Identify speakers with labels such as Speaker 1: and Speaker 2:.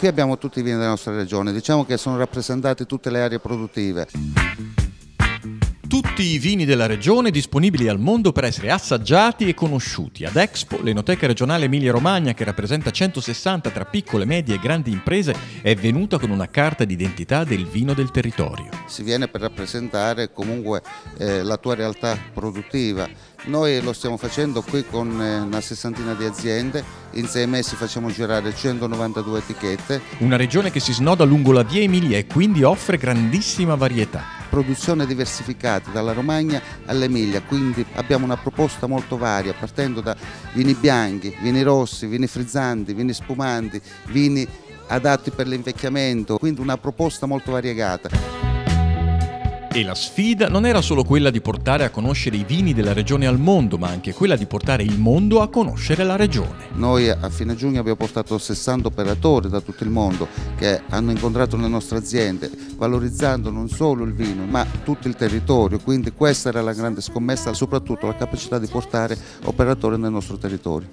Speaker 1: Qui abbiamo tutti i vini della nostra regione, diciamo che sono rappresentate tutte le aree produttive.
Speaker 2: Tutti i vini della regione disponibili al mondo per essere assaggiati e conosciuti. Ad Expo, l'Enoteca regionale Emilia-Romagna, che rappresenta 160 tra piccole, medie e grandi imprese, è venuta con una carta d'identità del vino del territorio.
Speaker 1: Si viene per rappresentare comunque eh, la tua realtà produttiva. Noi lo stiamo facendo qui con eh, una sessantina di aziende, in sei mesi facciamo girare 192 etichette.
Speaker 2: Una regione che si snoda lungo la via Emilia e quindi offre grandissima varietà
Speaker 1: produzione diversificata dalla Romagna all'Emilia, quindi abbiamo una proposta molto varia partendo da vini bianchi, vini rossi, vini frizzanti, vini spumanti, vini adatti per l'invecchiamento, quindi una proposta molto variegata.
Speaker 2: E la sfida non era solo quella di portare a conoscere i vini della regione al mondo, ma anche quella di portare il mondo a conoscere la regione.
Speaker 1: Noi a fine giugno abbiamo portato 60 operatori da tutto il mondo che hanno incontrato le nostre aziende, valorizzando non solo il vino, ma tutto il territorio. Quindi questa era la grande scommessa, soprattutto la capacità di portare operatori nel nostro territorio.